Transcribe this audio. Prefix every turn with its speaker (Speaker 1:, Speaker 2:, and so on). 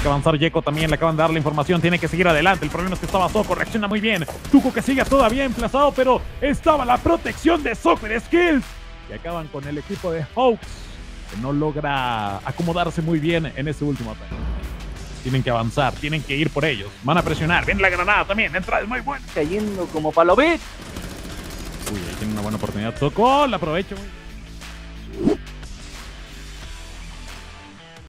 Speaker 1: que avanzar Yeko también, le acaban de dar la información, tiene que seguir adelante. El problema es que estaba Soko, reacciona muy bien. Tuco que sigue todavía emplazado, pero estaba la protección de Soccer Skills. Y acaban con el equipo de Hawks, que no logra acomodarse muy bien en ese último ataque. Tienen que avanzar, tienen que ir por ellos. Van a presionar. Viene la granada también. Entrada es muy buena.
Speaker 2: Cayendo como palobet.
Speaker 1: Uy, ahí tiene una buena oportunidad. Tocó, la aprovecho.